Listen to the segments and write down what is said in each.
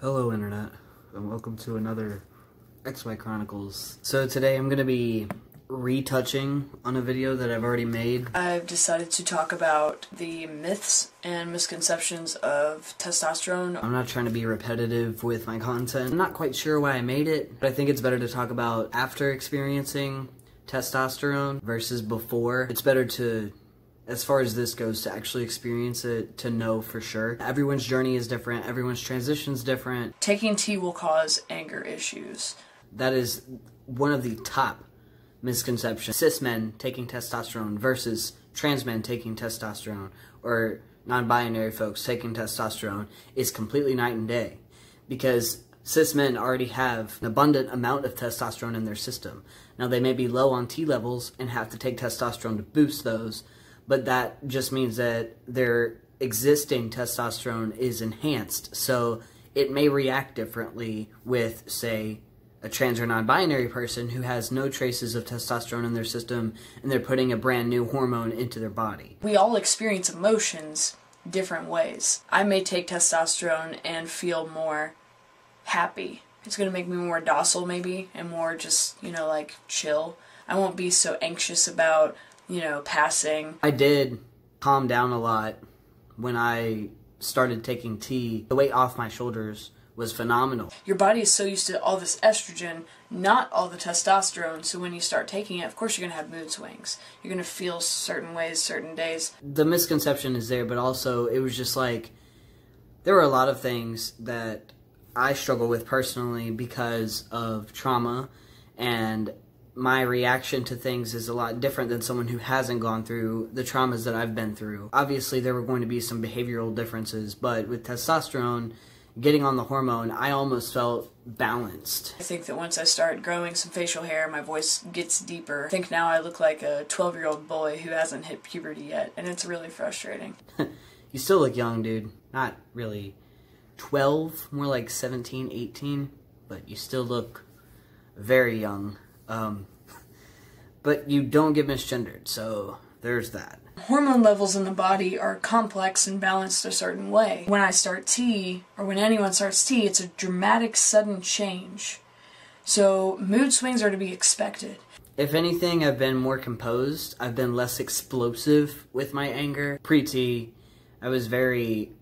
Hello Internet, and welcome to another XY Chronicles. So today I'm going to be retouching on a video that I've already made. I've decided to talk about the myths and misconceptions of testosterone. I'm not trying to be repetitive with my content. I'm not quite sure why I made it, but I think it's better to talk about after experiencing testosterone versus before. It's better to as far as this goes to actually experience it to know for sure. Everyone's journey is different. Everyone's transition is different. Taking T will cause anger issues. that is one of the top misconceptions. Cis men taking testosterone versus trans men taking testosterone or non-binary folks taking testosterone is completely night and day. Because cis men already have an abundant amount of testosterone in their system. Now they may be low on t levels and have to take testosterone to boost those but that just means that their existing testosterone is enhanced so it may react differently with say a trans or non-binary person who has no traces of testosterone in their system and they're putting a brand new hormone into their body. We all experience emotions different ways. I may take testosterone and feel more happy. It's going to make me more docile, maybe, and more just, you know, like chill. I won't be so anxious about, you know, passing. I did calm down a lot when I started taking T. The weight off my shoulders was phenomenal. Your body is so used to all this estrogen, not all the testosterone, so when you start taking it, of course you're going to have mood swings. You're going to feel certain ways certain days. The misconception is there, but also it was just like there were a lot of things that I struggle with personally because of trauma and my reaction to things is a lot different than someone who hasn't gone through the traumas that I've been through. Obviously, there were going to be some behavioral differences, but with testosterone, getting on the hormone, I almost felt balanced. I think that once I start growing some facial hair, my voice gets deeper. I think now I look like a 12 year old boy who hasn't hit puberty yet, and it's really frustrating. you still look young, dude. Not really 12, more like 17, 18, but you still look very young. Um, but you don't get misgendered, so there's that. Hormone levels in the body are complex and balanced a certain way. When I start T, or when anyone starts T, it's a dramatic, sudden change. So, mood swings are to be expected. If anything, I've been more composed. I've been less explosive with my anger. Pre T, I was very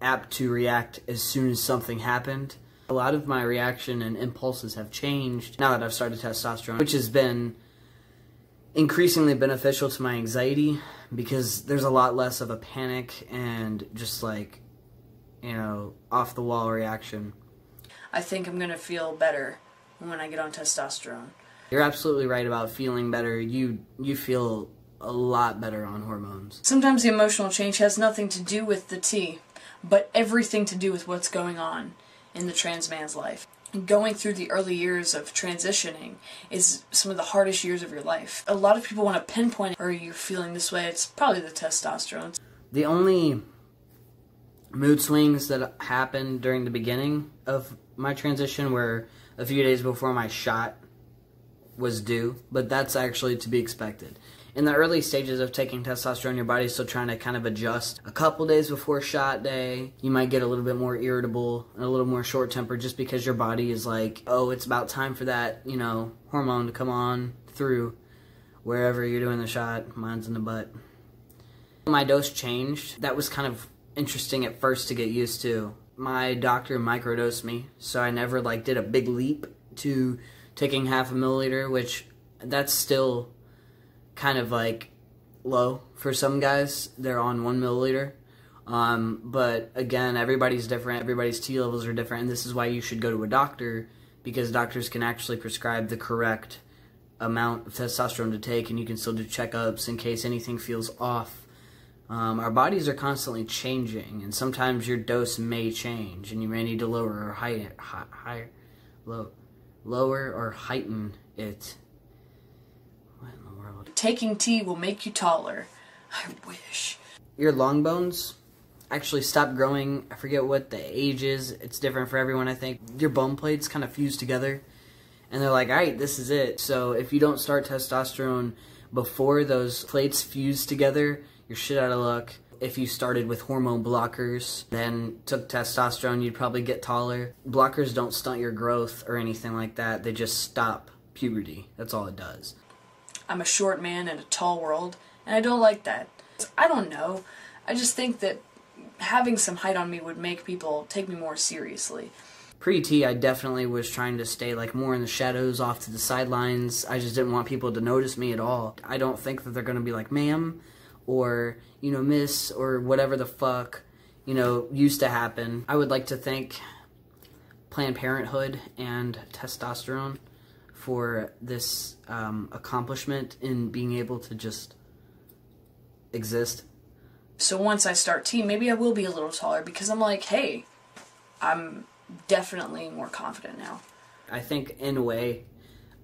apt to react as soon as something happened. A lot of my reaction and impulses have changed now that I've started testosterone, which has been increasingly beneficial to my anxiety because there's a lot less of a panic and just like, you know, off the wall reaction. I think I'm gonna feel better when I get on testosterone. You're absolutely right about feeling better. You you feel a lot better on hormones. Sometimes the emotional change has nothing to do with the T, but everything to do with what's going on in the trans man's life. Going through the early years of transitioning is some of the hardest years of your life. A lot of people want to pinpoint, are you feeling this way? It's probably the testosterone. The only mood swings that happened during the beginning of my transition were a few days before my shot was due, but that's actually to be expected. In the early stages of taking testosterone, your body's still trying to kind of adjust. A couple days before shot day, you might get a little bit more irritable and a little more short tempered just because your body is like, oh, it's about time for that, you know, hormone to come on through wherever you're doing the shot. Mine's in the butt. My dose changed. That was kind of interesting at first to get used to. My doctor microdosed me, so I never like did a big leap to taking half a milliliter, which that's still kind of like low for some guys. They're on one milliliter. Um, but again, everybody's different. Everybody's T levels are different, and this is why you should go to a doctor because doctors can actually prescribe the correct amount of testosterone to take, and you can still do checkups in case anything feels off. Um, our bodies are constantly changing, and sometimes your dose may change, and you may need to lower or heighten, higher, low, lower or heighten it. What in the world? Taking T will make you taller. I wish. Your long bones actually stop growing. I forget what the age is. It's different for everyone, I think. Your bone plates kind of fuse together, and they're like, all right, this is it. So if you don't start testosterone before those plates fuse together, you're shit out of luck. if you started with hormone blockers, then took testosterone, you'd probably get taller. Blockers don't stunt your growth or anything like that. They just stop puberty. That's all it does. I'm a short man in a tall world, and I don't like that. I don't know. I just think that having some height on me would make people take me more seriously. Pre T, I definitely was trying to stay like more in the shadows, off to the sidelines. I just didn't want people to notice me at all. I don't think that they're gonna be like, "Ma'am," or you know, "Miss," or whatever the fuck you know used to happen. I would like to thank Planned Parenthood and testosterone for this um, accomplishment in being able to just exist. So once I start T, maybe I will be a little taller because I'm like, hey, I'm definitely more confident now. I think in a way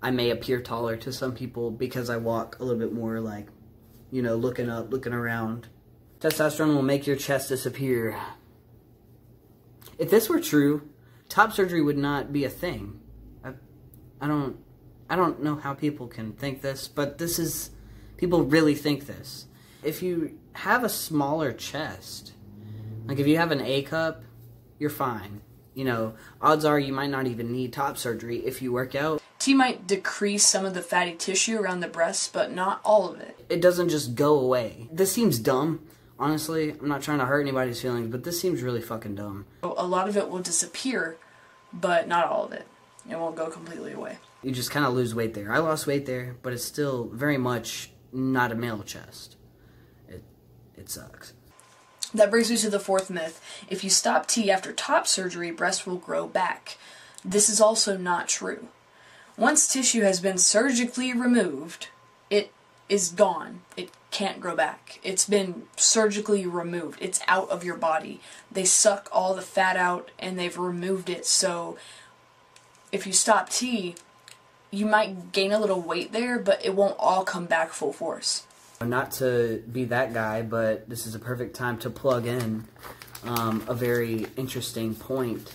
I may appear taller to some people because I walk a little bit more like, you know, looking up, looking around. Testosterone will make your chest disappear. If this were true, top surgery would not be a thing. I, I don't I don't know how people can think this, but this is people really think this. If you have a smaller chest, like if you have an A cup, you're fine you know, odds are you might not even need top surgery if you work out. T might decrease some of the fatty tissue around the breasts, but not all of it. It doesn't just go away. This seems dumb. Honestly, I'm not trying to hurt anybody's feelings, but this seems really fucking dumb. A lot of it will disappear, but not all of it. It won't go completely away. You just kind of lose weight there. I lost weight there, but it's still very much not a male chest. It it sucks. That brings me to the fourth myth. If you stop T after top surgery, breast will grow back. This is also not true. Once tissue has been surgically removed, it is gone. It can't grow back. It's been surgically removed. It's out of your body. They suck all the fat out and they've removed it. So if you stop T, you might gain a little weight there, but it won't all come back full force. Not to be that guy, but this is a perfect time to plug in um, a very interesting point.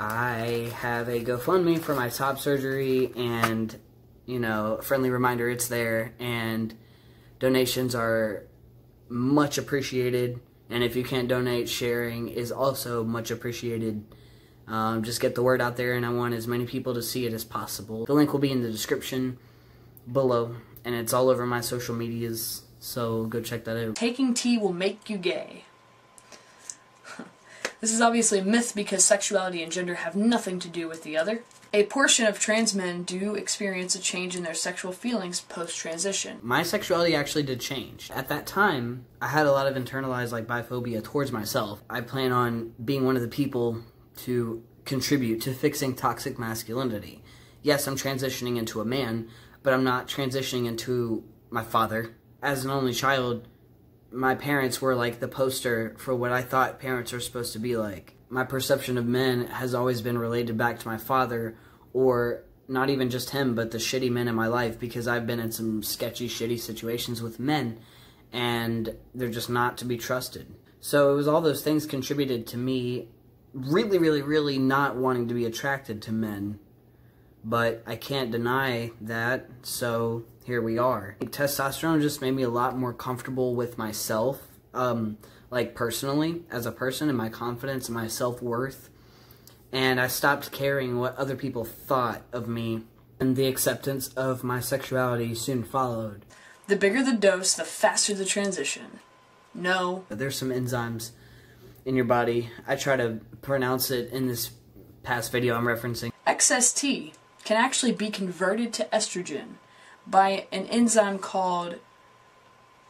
I have a GoFundMe for my top surgery, and you know, friendly reminder, it's there, and donations are much appreciated. And if you can't donate, sharing is also much appreciated. Um, just get the word out there, and I want as many people to see it as possible. The link will be in the description below and it's all over my social medias, so go check that out. Taking T will make you gay. this is obviously a myth because sexuality and gender have nothing to do with the other. A portion of trans men do experience a change in their sexual feelings post transition. My sexuality actually did change. At that time, I had a lot of internalized like biphobia towards myself. I plan on being one of the people to contribute to fixing toxic masculinity. Yes, I'm transitioning into a man, but I'm not transitioning into my father. As an only child, my parents were like the poster for what I thought parents are supposed to be like. My perception of men has always been related back to my father, or not even just him, but the shitty men in my life because I've been in some sketchy, shitty situations with men, and they're just not to be trusted. So it was all those things contributed to me really, really, really not wanting to be attracted to men but I can't deny that, so here we are. Testosterone just made me a lot more comfortable with myself, um, like personally, as a person, and my confidence and my self worth. And I stopped caring what other people thought of me, and the acceptance of my sexuality soon followed. The bigger the dose, the faster the transition. No. There's some enzymes in your body. I try to pronounce it in this past video I'm referencing. XST can actually be converted to estrogen by an enzyme called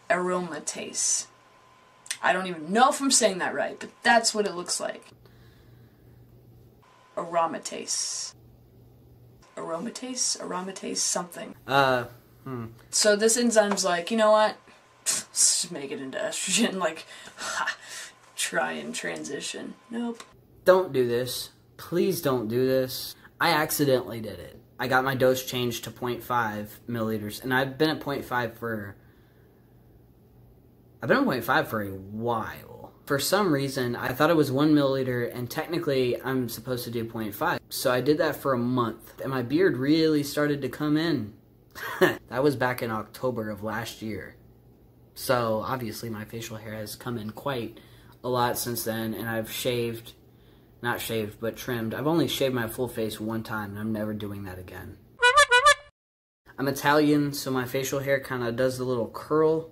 aromatase. I don't even know if I'm saying that right, but that's what it looks like. Aromatase. Aromatase? Aromatase something. Uh, hmm. So this enzyme's like, you know what? Let's just make it into estrogen. Like, ha, try and transition. Nope. Don't do this. Please don't do this. I accidentally did it. I got my dose changed to 0.5 milliliters, and I've been at 0.5 for. I've been at 0.5 for a while. For some reason, I thought it was 1 milliliter, and technically I'm supposed to do 0.5. So I did that for a month, and my beard really started to come in. that was back in October of last year. So obviously my facial hair has come in quite a lot since then, and I've shaved, not shaved, but trimmed. I've only shaved my full face one time, and I'm never doing that again. I'm Italian, so my facial hair kind of does the little curl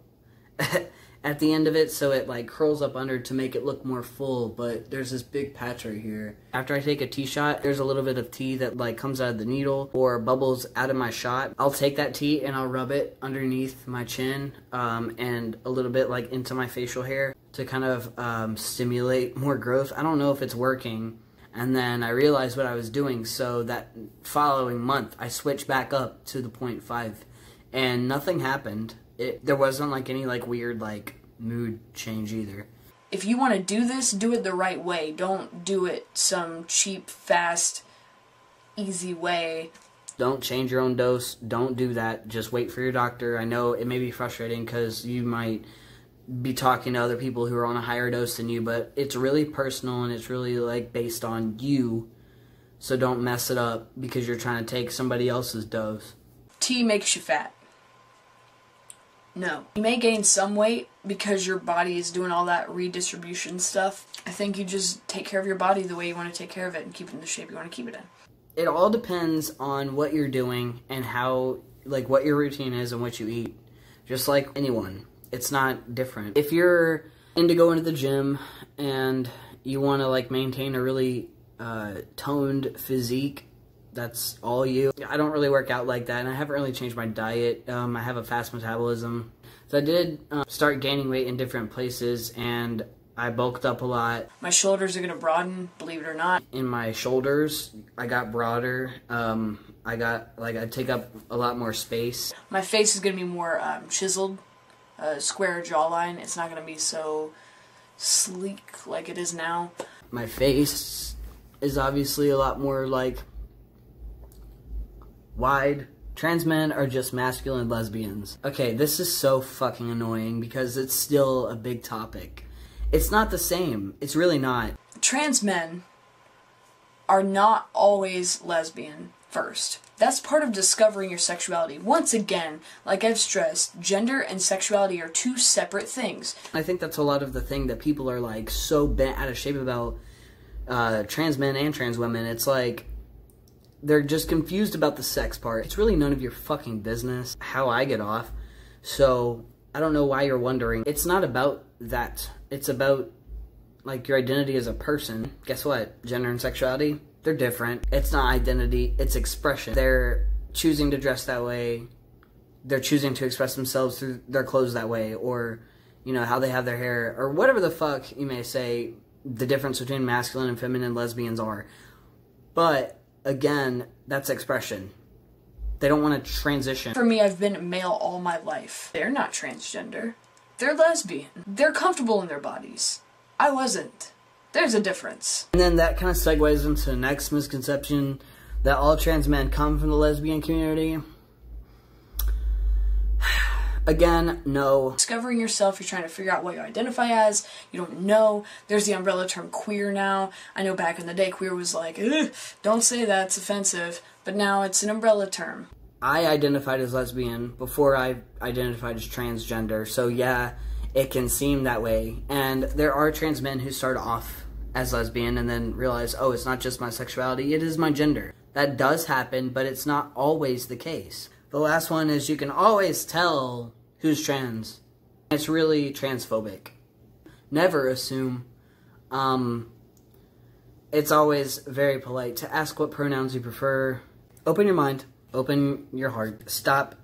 at the end of it, so it like curls up under to make it look more full, but there's this big patch right here. After I take a T shot, there's a little bit of T that like comes out of the needle or bubbles out of my shot. I'll take that T and I'll rub it underneath my chin um, and a little bit like into my facial hair to kind of um, stimulate more growth. I don't know if it's working. And then I realized what I was doing, so that following month I switched back up to the 0.5 and nothing happened it there wasn't like any like weird like mood change either. If you want to do this, do it the right way. Don't do it some cheap, fast, easy way. Don't change your own dose. Don't do that. Just wait for your doctor. I know it may be frustrating because you might be talking to other people who are on a higher dose than you, but it's really personal and it's really like based on you. So don't mess it up because you're trying to take somebody else's dose. T makes you fat. No. You may gain some weight because your body is doing all that redistribution stuff. I think you just take care of your body the way you want to take care of it and keep it in the shape you want to keep it in. It all depends on what you're doing and how, like, what your routine is and what you eat. Just like anyone, it's not different. If you're into going to the gym and you want to, like, maintain a really uh, toned physique, that's all you. I don't really work out like that, and I haven't really changed my diet. Um, I have a fast metabolism. So I did uh, start gaining weight in different places, and I bulked up a lot. My shoulders are going to broaden, believe it or not. In my shoulders, I got broader. Um, I got, like, I take up a lot more space. My face is going to be more um, chiseled, a square jawline. It's not going to be so sleek like it is now. My face is obviously a lot more, like, wide. Trans men are just masculine lesbians. Okay, this is so fucking annoying because it's still a big topic. It's not the same. It's really not. Trans men are not always lesbian first. That's part of discovering your sexuality. Once again, like I've stressed, gender and sexuality are two separate things. I think that's a lot of the thing that people are like so bent out of shape about uh, trans men and trans women. It's like they're just confused about the sex part. It's really none of your fucking business how I get off. So I don't know why you're wondering. It's not about that. It's about like your identity as a person. Guess what? Gender and sexuality, they're different. It's not identity, it's expression. They're choosing to dress that way. They're choosing to express themselves through their clothes that way or you know how they have their hair or whatever the fuck you may say the difference between masculine and feminine lesbians are. But again, that's expression. They don't want to transition. For me, I've been male all my life. They're not transgender. They're lesbian. They're comfortable in their bodies. I wasn't. There's a difference. And then that kind of segues into the next misconception that all trans men come from the lesbian community. Again, no. Discovering yourself, you're trying to figure out what you identify as, you don't know. There's the umbrella term queer now. I know back in the day, queer was like, don't say that, it's offensive. But now it's an umbrella term. I identified as lesbian before I identified as transgender, so yeah, it can seem that way. And there are trans men who start off as lesbian and then realize, oh, it's not just my sexuality, it is my gender. That does happen, but it's not always the case. The last one is you can always tell who's trans. It's really transphobic. Never assume. Um, it's always very polite to ask what pronouns you prefer. Open your mind, open your heart. Stop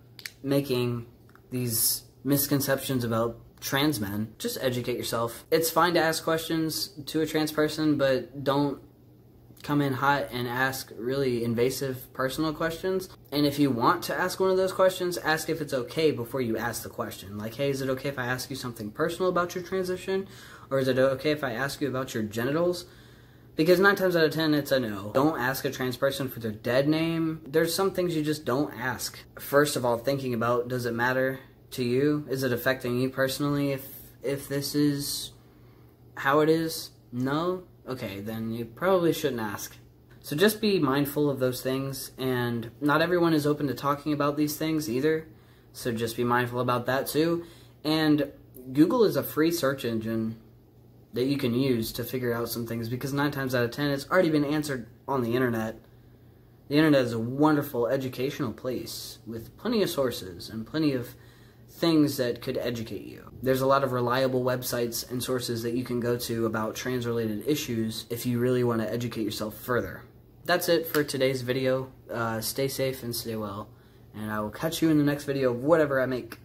making these misconceptions about trans men. Just educate yourself. It's fine to ask questions to a trans person, but don't come in hot and ask really invasive personal questions. And if you want to ask one of those questions, ask if it's okay before you ask the question. Like, hey, is it okay if I ask you something personal about your transition? Or is it okay if I ask you about your genitals? Because nine times out of ten, it's a no. Don't ask a trans person for their dead name. There's some things you just don't ask. First of all, thinking about does it matter to you? Is it affecting you personally if if this is how it is? No? okay, then you probably shouldn't ask. So just be mindful of those things, and not everyone is open to talking about these things either, so just be mindful about that too. And Google is a free search engine that you can use to figure out some things because nine times out of ten it's already been answered on the internet. The internet is a wonderful educational place with plenty of sources and plenty of things that could educate you. There's a lot of reliable websites and sources that you can go to about trans related issues if you really want to educate yourself further. That's it for today's video. Uh, stay safe and stay well, and I will catch you in the next video of whatever I make.